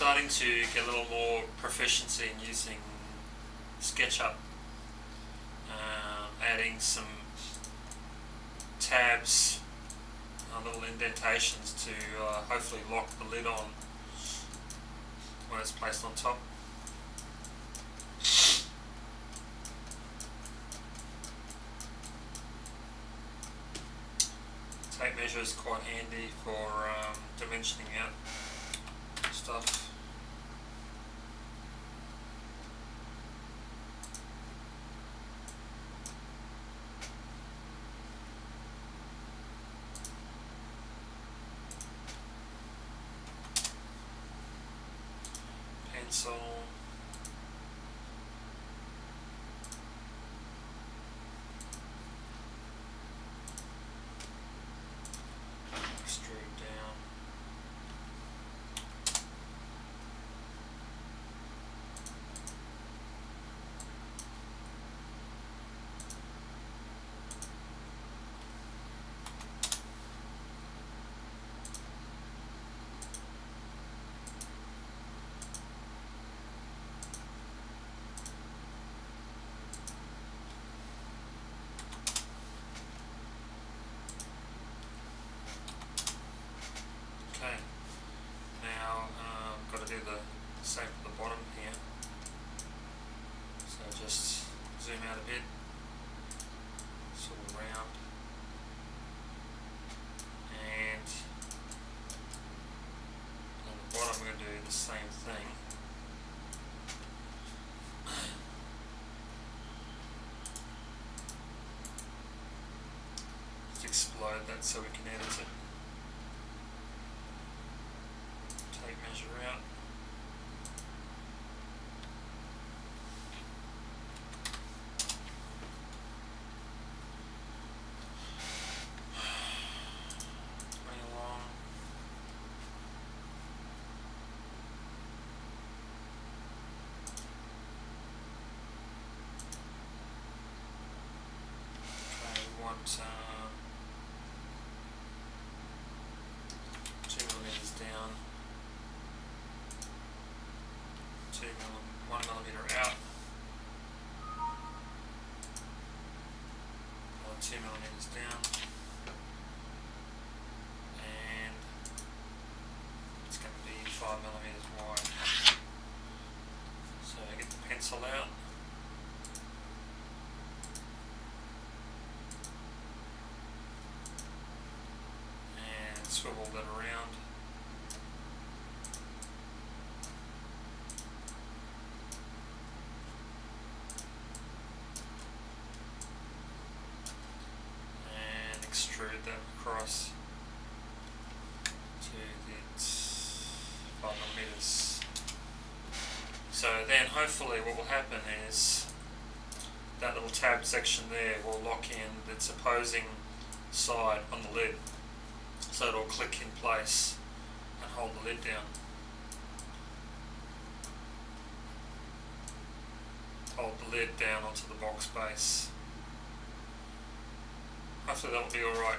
starting to get a little more proficiency in using SketchUp, um, adding some tabs, uh, little indentations to uh, hopefully lock the lid on when it's placed on top. Tape measure is quite handy for um, dimensioning out stuff. Pencil. Extrude down. Okay, now um, got to do the same for the bottom here. So just zoom out a bit, sort of round, and on the bottom we're going to do the same thing. Just explode that so we can edit it. 2 millimeters down. And it's going to be 5 millimeters wide. So I get the pencil out. And swivel that around. Across to the five millimeters. So then hopefully what will happen is that little tab section there will lock in its opposing side on the lid. So it'll click in place and hold the lid down. Hold the lid down onto the box base. Hopefully that'll be alright.